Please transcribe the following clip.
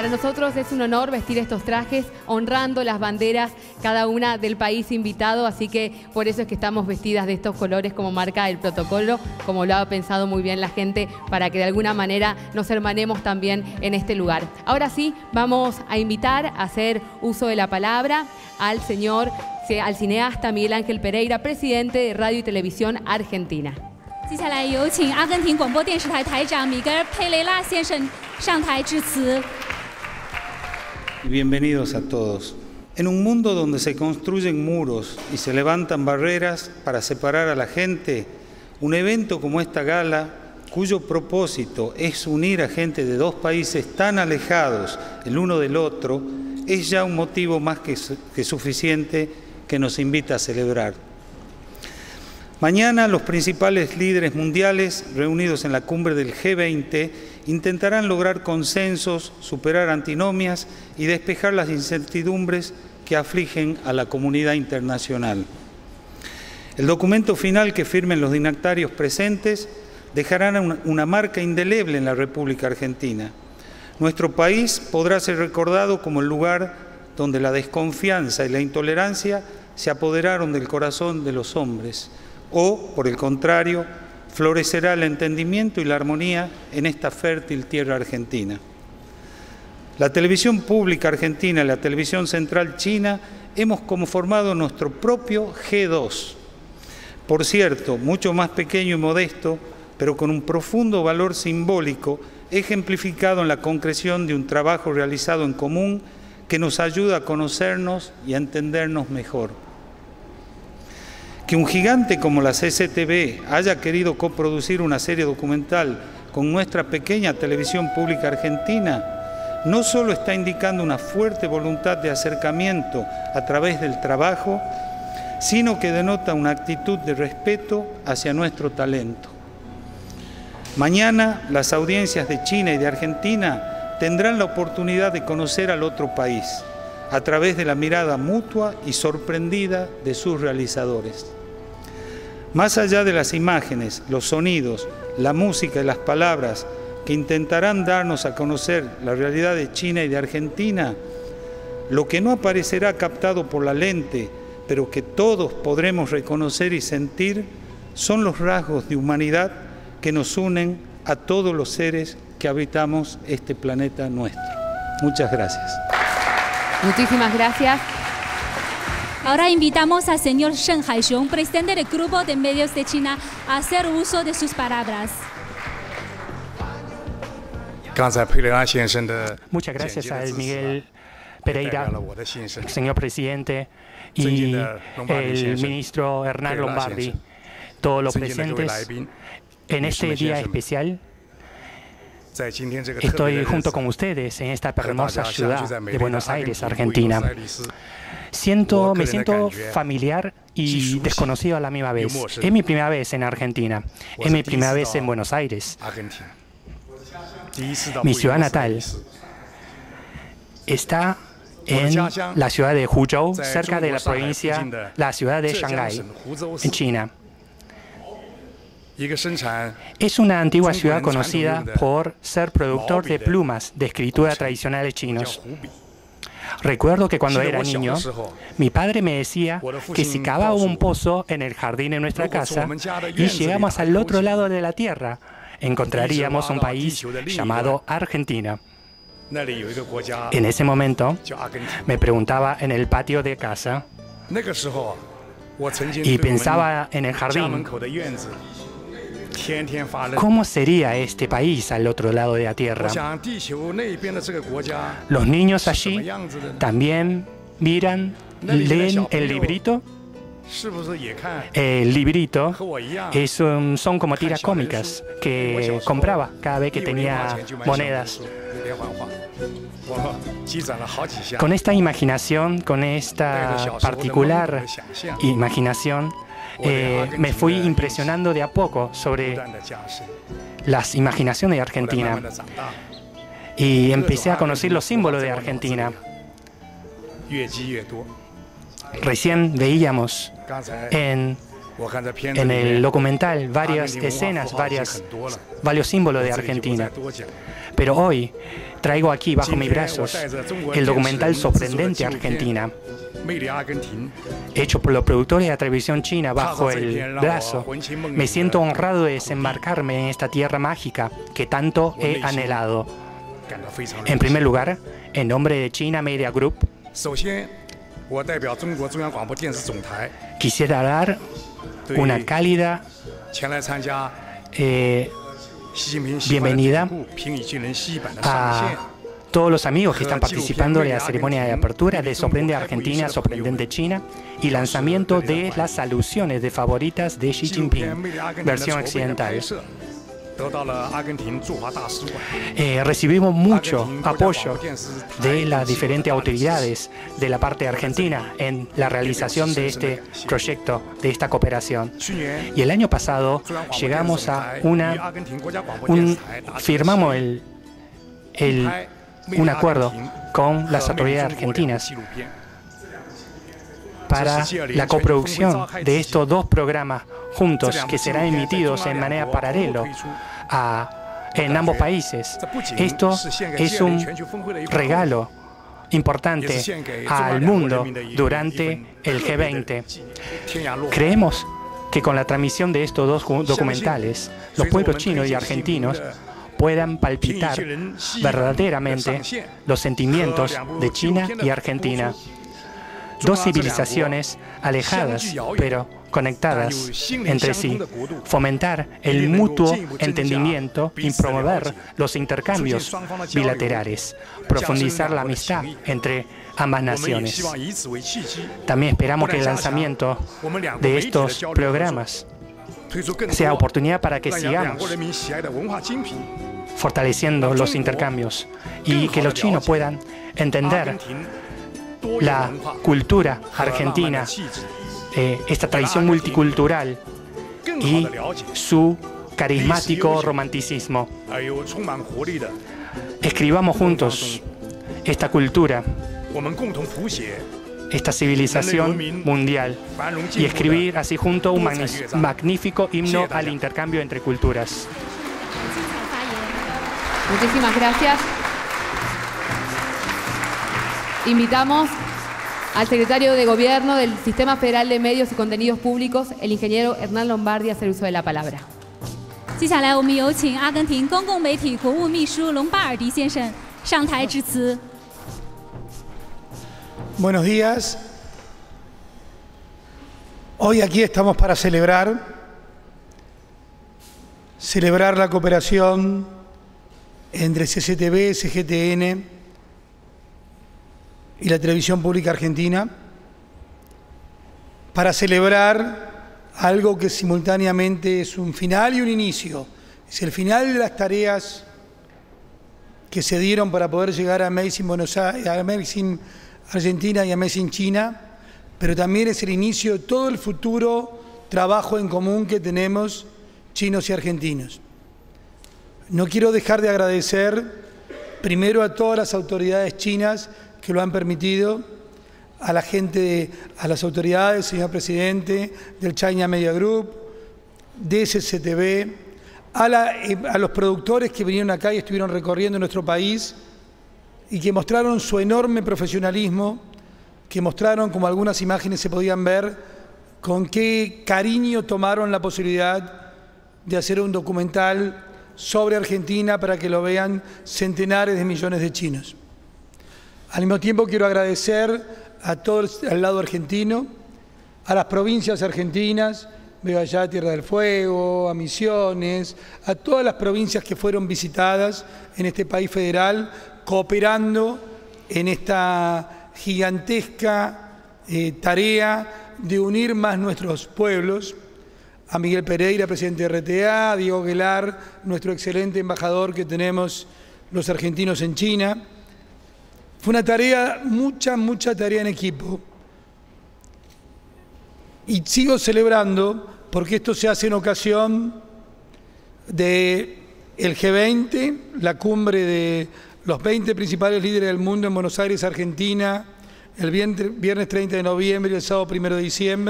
para nosotros es un honor vestir estos trajes honrando las banderas cada una del país invitado, así que por eso es que estamos vestidas de estos colores como marca el protocolo, como lo ha pensado muy bien la gente, para que de alguna manera nos hermanemos también en este lugar. Ahora sí, vamos a invitar a hacer uso de la palabra al señor, al cineasta Miguel Ángel Pereira, presidente de Radio y Televisión Argentina. Bienvenidos a todos. En un mundo donde se construyen muros y se levantan barreras para separar a la gente, un evento como esta gala, cuyo propósito es unir a gente de dos países tan alejados el uno del otro, es ya un motivo más que, que suficiente que nos invita a celebrar. Mañana los principales líderes mundiales reunidos en la cumbre del G20 intentarán lograr consensos, superar antinomias y despejar las incertidumbres que afligen a la comunidad internacional. El documento final que firmen los dignatarios presentes dejará una marca indeleble en la República Argentina. Nuestro país podrá ser recordado como el lugar donde la desconfianza y la intolerancia se apoderaron del corazón de los hombres, o, por el contrario, florecerá el entendimiento y la armonía en esta fértil tierra argentina. La televisión pública argentina y la televisión central china hemos conformado nuestro propio G2. Por cierto, mucho más pequeño y modesto, pero con un profundo valor simbólico, ejemplificado en la concreción de un trabajo realizado en común que nos ayuda a conocernos y a entendernos mejor. Que un gigante como la CCTV haya querido coproducir una serie documental con nuestra pequeña televisión pública argentina no solo está indicando una fuerte voluntad de acercamiento a través del trabajo, sino que denota una actitud de respeto hacia nuestro talento. Mañana las audiencias de China y de Argentina tendrán la oportunidad de conocer al otro país a través de la mirada mutua y sorprendida de sus realizadores. Más allá de las imágenes, los sonidos, la música y las palabras que intentarán darnos a conocer la realidad de China y de Argentina, lo que no aparecerá captado por la lente, pero que todos podremos reconocer y sentir, son los rasgos de humanidad que nos unen a todos los seres que habitamos este planeta nuestro. Muchas gracias. Muchísimas gracias. Ahora invitamos al señor Shen Haixiong, presidente del Grupo de Medios de China, a hacer uso de sus palabras. Muchas gracias a Miguel Pereira, señor presidente, y el ministro Hernán Lombardi, todos los presentes en este día especial. Estoy junto con ustedes en esta hermosa ciudad de Buenos Aires, Argentina. Siento, me siento familiar y desconocido a la misma vez. Es mi primera vez en Argentina. Es mi primera vez en Buenos Aires. Mi ciudad natal está en la ciudad de Huzhou, cerca de la provincia, la ciudad de Shanghái, en China. Es una antigua ciudad conocida por ser productor de plumas de escritura tradicionales chinos. Recuerdo que cuando era niño, mi padre me decía que si cavaba un pozo en el jardín de nuestra casa y llegamos al otro lado de la tierra, encontraríamos un país llamado Argentina. En ese momento, me preguntaba en el patio de casa y pensaba en el jardín ¿Cómo sería este país al otro lado de la Tierra? Los niños allí también miran, leen el librito. El librito es, son como tiras cómicas que compraba cada vez que tenía monedas. Con esta imaginación, con esta particular imaginación, eh, me fui impresionando de a poco sobre las imaginaciones de Argentina. Y empecé a conocer los símbolos de Argentina. Recién veíamos en en el documental varias escenas, varias, varios símbolos de Argentina. Pero hoy traigo aquí bajo mis brazos el documental sorprendente Argentina, hecho por los productores de la televisión china bajo el brazo. Me siento honrado de desembarcarme en esta tierra mágica que tanto he anhelado. En primer lugar, en nombre de China Media Group, quisiera dar una cálida eh, bienvenida a todos los amigos que están participando en la ceremonia de apertura de Sorprende Argentina, Sorprendente China y lanzamiento de las alusiones de favoritas de Xi Jinping, versión occidental. Eh, recibimos mucho apoyo de las diferentes autoridades de la parte argentina en la realización de este proyecto, de esta cooperación. Y el año pasado llegamos a una, firmamos el, un acuerdo con las autoridades argentinas para la coproducción de estos dos programas juntos que serán emitidos en manera paralela en ambos países. Esto es un regalo importante al mundo durante el G20. Creemos que con la transmisión de estos dos documentales, los pueblos chinos y argentinos puedan palpitar verdaderamente los sentimientos de China y Argentina. Dos civilizaciones alejadas, pero conectadas entre sí, fomentar el mutuo entendimiento y promover los intercambios bilaterales, profundizar la amistad entre ambas naciones. También esperamos que el lanzamiento de estos programas sea oportunidad para que sigamos fortaleciendo los intercambios y que los chinos puedan entender la cultura argentina eh, esta tradición multicultural y su carismático romanticismo. Escribamos juntos esta cultura, esta civilización mundial y escribir así junto un magnífico himno al intercambio entre culturas. Muchísimas gracias. Invitamos al secretario de Gobierno del Sistema Federal de Medios y Contenidos Públicos, el ingeniero Hernán Lombardi, a hacer uso de la palabra. Buenos días. Hoy aquí estamos para celebrar, celebrar la cooperación entre CCTV, CGTN, y la televisión pública argentina para celebrar algo que simultáneamente es un final y un inicio. Es el final de las tareas que se dieron para poder llegar a Amazing, Buenos Aires, a Argentina y a Amazing China, pero también es el inicio de todo el futuro trabajo en común que tenemos chinos y argentinos. No quiero dejar de agradecer primero a todas las autoridades chinas que lo han permitido, a la gente, a las autoridades, señor presidente, del China Media Group, de SCTV, a, eh, a los productores que vinieron acá y estuvieron recorriendo nuestro país y que mostraron su enorme profesionalismo, que mostraron, como algunas imágenes se podían ver, con qué cariño tomaron la posibilidad de hacer un documental sobre Argentina para que lo vean centenares de millones de chinos. Al mismo tiempo quiero agradecer a todo el lado argentino, a las provincias argentinas, veo allá Tierra del Fuego, a Misiones, a todas las provincias que fueron visitadas en este país federal, cooperando en esta gigantesca eh, tarea de unir más nuestros pueblos. A Miguel Pereira, presidente de RTA, a Diego Guelar, nuestro excelente embajador que tenemos los argentinos en China fue una tarea, mucha, mucha tarea en equipo. Y sigo celebrando porque esto se hace en ocasión de el G20, la cumbre de los 20 principales líderes del mundo en Buenos Aires, Argentina, el viernes 30 de noviembre y el sábado 1 de diciembre.